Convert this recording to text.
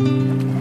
Música